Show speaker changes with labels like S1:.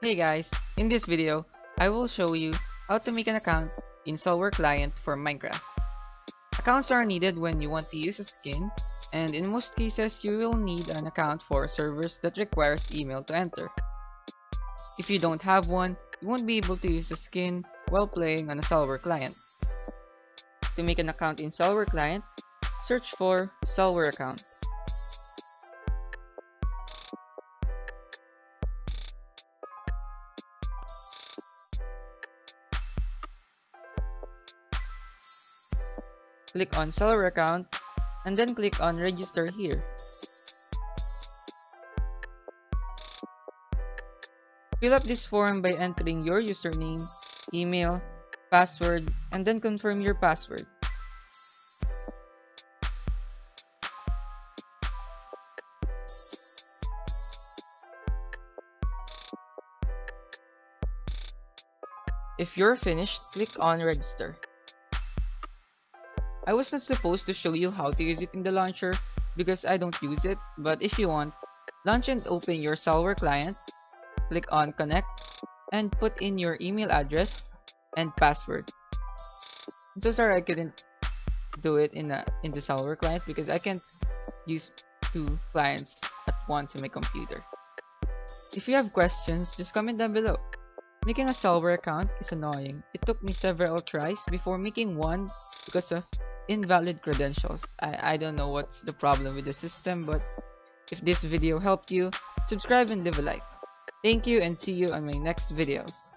S1: Hey guys, in this video, I will show you how to make an account in Salwyrr Client for Minecraft. Accounts are needed when you want to use a skin, and in most cases you will need an account for servers that requires email to enter. If you don't have one, you won't be able to use the skin while playing on a Salwyrr Client. To make an account in Salwyrr Client, search for Salwyrr account. Click on Salwyrr account and then click on register here. Fill up this form by entering your username, email, password, and then confirm your password. If you're finished, click on register. I was not supposed to show you how to use it in the launcher because I don't use it, but if you want, launch and open your Salwyrr client, click on connect, and put in your email address and password. I'm so sorry I couldn't do it in, a, in the Salwyrr client because I can't use two clients at once on my computer. If you have questions, just comment down below. Making a Salwyrr account is annoying. It took me several tries before making one because of invalid credentials. I, I don't know what's the problem with the system, but if this video helped you, subscribe and leave a like. Thank you and see you on my next videos.